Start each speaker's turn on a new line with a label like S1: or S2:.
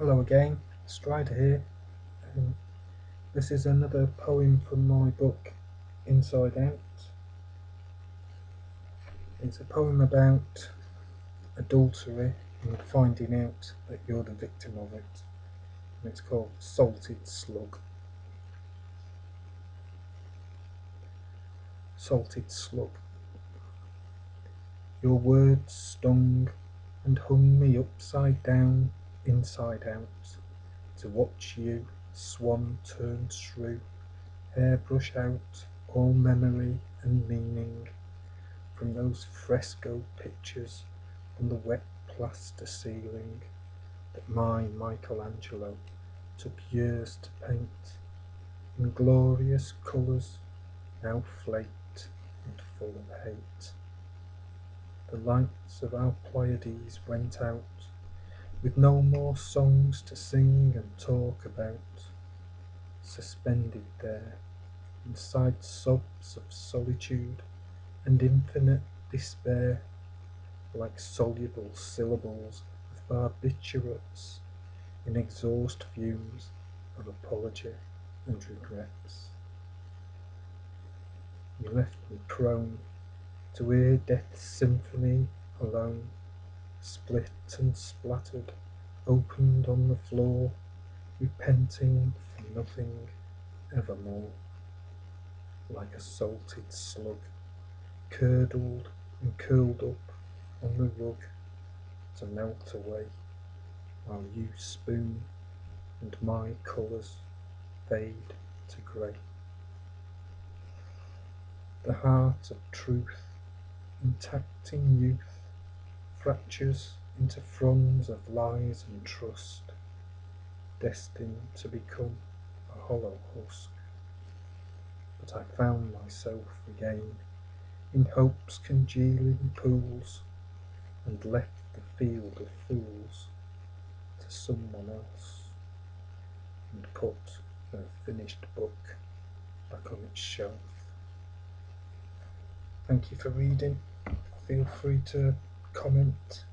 S1: Hello again, Strider here. Um, this is another poem from my book Inside Out. It's a poem about adultery and finding out that you're the victim of it. And it's called Salted Slug. Salted Slug. Your words stung and hung me upside down inside out, to watch you, swan turn shrew, hair brush out all memory and meaning from those fresco pictures on the wet plaster ceiling that my Michelangelo took years to paint in glorious colours now flaked and full of hate. The lights of our Pleiades went out with no more songs to sing and talk about, suspended there, inside sobs of solitude and infinite despair, like soluble syllables of barbiturates in exhaust fumes of apology and regrets. You left me prone to hear death's symphony alone split and splattered, opened on the floor, repenting for nothing evermore. Like a salted slug, curdled and curled up on the rug to melt away, while you spoon and my colours fade to grey. The heart of truth, intact in youth, fractures into fronds of lies and trust, destined to become a hollow husk. But I found myself again in hope's congealing pools, and left the field of fools to someone else, and put her finished book back on its shelf. Thank you for reading. Feel free to comment